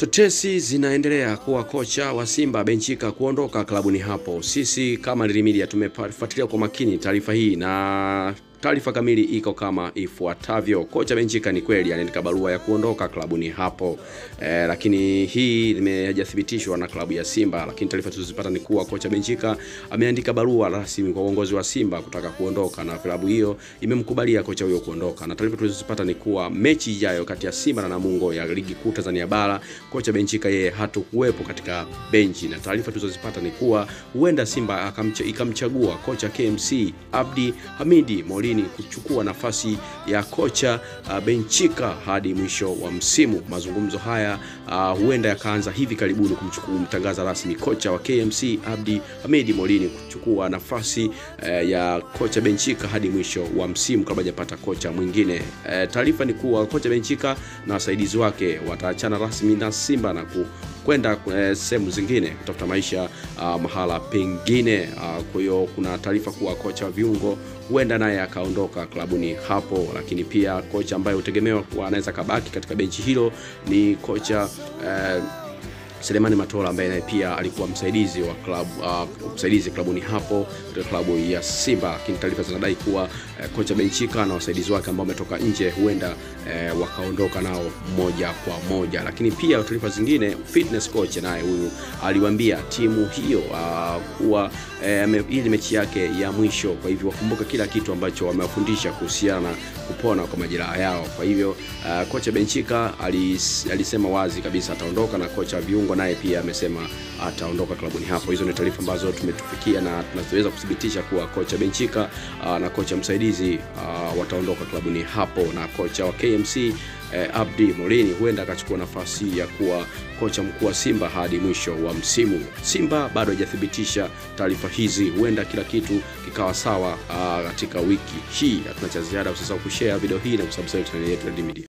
Tetesi zinaendelea kuwa kocha wa Simba Benchika kuondoka klabuni hapo. Sisi kama Lili Media tumefuatilia kwa makini taarifa hii na taarifa kamili iko kama ifuatavyo. Kocha Benjika ni kweli anaandika barua ya kuondoka klabuni hapo. E, lakini hii imejathibitishwa na klabu ya Simba, lakini taarifa tulizopata ni kuwa kocha Benjika ameandika barua rasmi kwa uongozi wa Simba kutaka kuondoka na klabu hiyo imemkubalia kocha huyo kuondoka, na taarifa tulizopata ni kuwa mechi ijayo kati ya Simba na Namungo ya ligi kuu Tanzania bara kocha Benjika yeye hatokuwepo katika benchi, na taarifa tulizozipata ni kuwa huenda Simba ikamchagua kocha KMC Abdi Hamidi Molini kuchukua nafasi ya kocha uh, Benchika hadi mwisho wa msimu. Mazungumzo haya uh, huenda yakaanza hivi karibuni kumtangaza rasmi kocha wa KMC Abdi Hamidi Molini kuchukua nafasi uh, ya kocha Benchika hadi mwisho wa msimu kabla hajapata kocha mwingine. Uh, taarifa ni kuwa kocha Benchika na wasaidizi wake wataachana rasmi na Simba na ku kwenda eh, sehemu zingine kutafuta maisha uh, mahala pengine. Uh, kwa hiyo kuna taarifa kuwa kocha wa viungo huenda naye akaondoka klabuni hapo, lakini pia kocha ambaye hutegemewa kuwa anaweza kabaki katika benchi hilo ni kocha eh, Selemani Matola ambaye naye pia alikuwa msaidizi wa klabu, uh, msaidizi klabuni hapo katika klabu ya Simba, lakini taarifa zinadai kuwa uh, kocha Benchika na wasaidizi wake ambao wametoka nje huenda uh, wakaondoka nao moja kwa moja. Lakini pia taarifa zingine, fitness coach naye huyu aliwaambia timu hiyo uh, kuwa uh, hii ni mechi yake ya mwisho, kwa hivyo wakumbuka kila kitu ambacho wamewafundisha kuhusiana na kupona kwa majeraha yao. Kwa hivyo uh, kocha Benchika alis, alisema wazi kabisa ataondoka na kocha viungo naye pia amesema ataondoka klabuni hapo. Hizo ni taarifa ambazo tumetufikia na tunaweza kuthibitisha kuwa kocha Benchika uh, na kocha msaidizi uh, wataondoka klabuni hapo, na kocha wa KMC eh, Abdi Molini huenda akachukua nafasi ya kuwa kocha mkuu wa Simba hadi mwisho wa msimu. Simba bado hajathibitisha taarifa hizi, huenda kila kitu kikawa sawa katika uh, wiki hii. Hatuna cha ziada, usisahau kushare video hii na kusubscribe channel yetu ya Media.